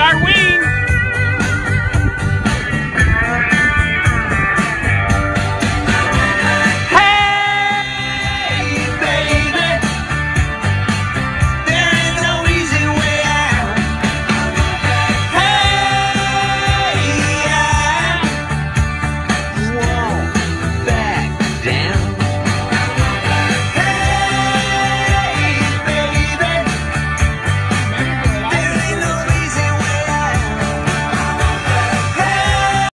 Darwin.